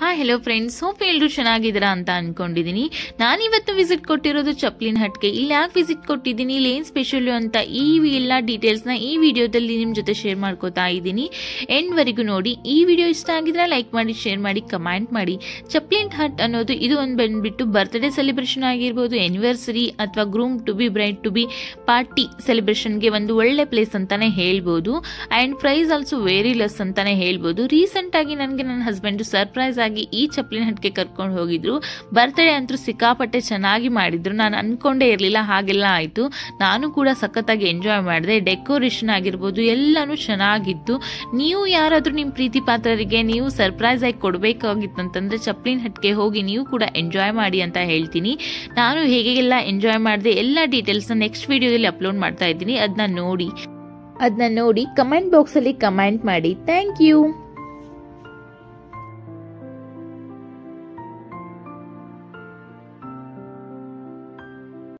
ಹಾ hello friends hope ಎಲ್ಲರೂ ಚೆನ್ನಾಗಿದ್ದೀರಾ ಅಂತ ಅನ್ಕೊಂಡಿದೀನಿ. ನಾನಿವತ್ತು ವಿಸಿಟ್ ಕೊಟ್ಟಿರೋದು ಚಪ್ಲಿನ್ ಹಟ್ಗೆ. ಇಲ್ಲಿ ಯಾಕೆ ವಿಸಿಟ್ ಕೊಟ್ಟಿದ್ದೀನಿ? ಇಲ್ಲಿ ಏನು ಸ್ಪೆಷಲ್ ಅಂತ ಈ ಎಲ್ಲ ಡೀಟೇಲ್ಸ್ನ ಈ ವಿಡಿಯೋದಲ್ಲಿ ನಿಮ್ಮ ಜೊತೆ ಶೇರ್ ಮಾಡ್ಕೋತಾ ಇದ್ದೀನಿ. ಎಂಡ್ವರೆಗೂ ನೋಡಿ. ಈ ವಿಡಿಯೋ ಇಷ್ಟ ಆಗಿದ್ರೆ ಲೈಕ್ ಮಾಡಿ ಶೇರ್ ಮಾಡಿ ಕಮೆಂಟ್ ಮಾಡಿ. ಚಪ್ಲಿನ್ ಹಟ್ ಅನ್ನೋದು ಇದು ಒಂದು ಬಂದುಬಿಟ್ಟು ಬರ್ತ್ಡೇ ಸೆಲೆಬ್ರೇಷನ್ ಆಗಿರ್ಬೋದು ಎನಿವರ್ಸರಿ ಅಥವಾ groom to be bride to be party ಸೆಲೆಬ್ರೇಷನ್ಗೆ ಒಂದು ಒಳ್ಳೆ ಪ್ಲೇಸ್ ಅಂತಲೇ ಹೇಳ್ಬೋದು. And price also very less ಅಂತಲೇ ಹೇಳ್ಬೋದು. ರೀಸೆಂಟಾಗಿ ನನಗೆ ನನ್ನ ಹಸ್ಬೆಂಡು ಸರ್ಪ್ರೈಸ್ ಈ ಚಪ್ಪಲಿನ ಹಟ್ಟಿಗೆ ಕರ್ಕೊಂಡು ಹೋಗಿದ್ರು. ಬರ್ತಡೇ ಅಂತೂ ಸಿಕ್ಕಾಪಟ್ಟೆ ಚೆನ್ನಾಗಿ ಮಾಡಿದ್ರು. ನಾನು ಅನ್ಕೊಂಡೇ ಇರಲಿಲ್ಲ, ಹಾಗೆಲ್ಲ ಆಯಿತು. ನಾನು ಕೂಡ ಸಖತ್ತಾಗಿ ಎಂಜಾಯ್ ಮಾಡಿದೆ. ಡೆಕೋರೇಷನ್ ಆಗಿರ್ಬೋದು, ಎಲ್ಲಾನು ಚೆನ್ನಾಗಿತ್ತು. ನೀವು ಯಾರಾದರೂ ನಿಮ್ಮ ಪ್ರೀತಿ ಪಾತ್ರರಿಗೆ ನೀವು ಸರ್ಪ್ರೈಸ್ ಆಗಿ ಕೊಡಬೇಕಾಗಿತ್ತಂತಂದ್ರೆ ಚಪ್ಪಲಿನ ಹಟ್ಟಿಗೆ ಹೋಗಿ ನೀವು ಕೂಡ ಎಂಜಾಯ್ ಮಾಡಿ ಅಂತ ಹೇಳ್ತೀನಿ. ನಾನು ಹೇಗೆಲ್ಲ ಎಂಜಾಯ್ ಮಾಡಿದೆ, ಎಲ್ಲ ಡೀಟೇಲ್ಸ್ನ ನೆಕ್ಸ್ಟ್ ವಿಡಿಯೋದಲ್ಲಿ ಅಪ್ಲೋಡ್ ಮಾಡ್ತಾ ಇದ್ದೀನಿ. ಅದನ್ನ ನೋಡಿ. ಅದನ್ನ ನೋಡಿ ಕಮೆಂಟ್ ಬಾಕ್ಸಲ್ಲಿ ಕಮೆಂಟ್ ಮಾಡಿ. Thank you